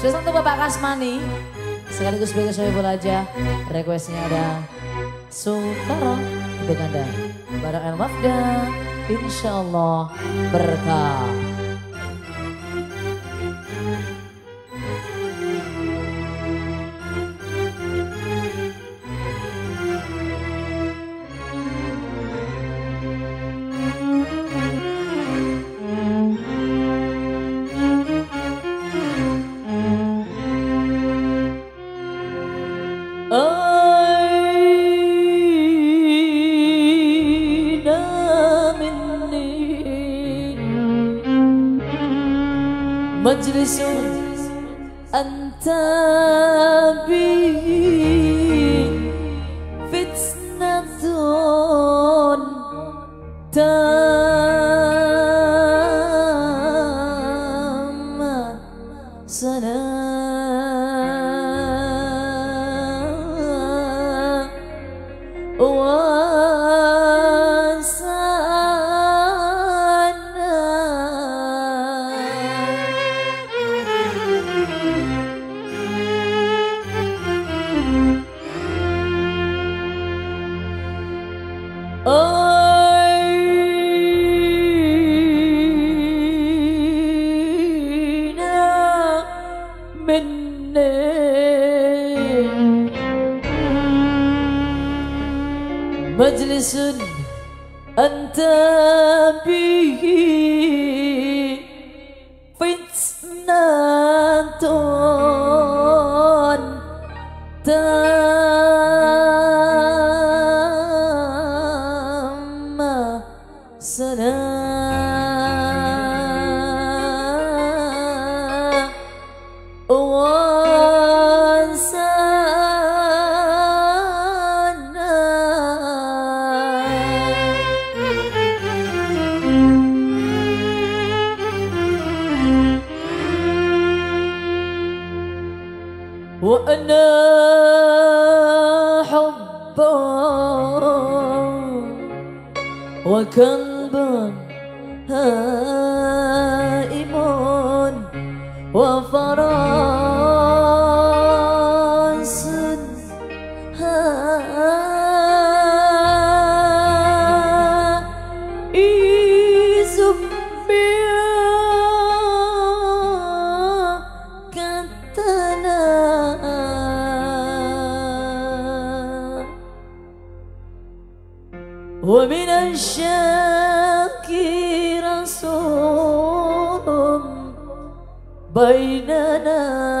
Spesial untuk Bapak Kasmani. Sekaligus sebagai suami bola aja. Requestnya ada Sukaro untuk Anda. Barang El Mafda. Insya Allah berkah. مجلس أنت به مني. مجلس أنت به. فتنة وأنا حبا وكلب هائم وفراس ومن الشاك رسول بيننا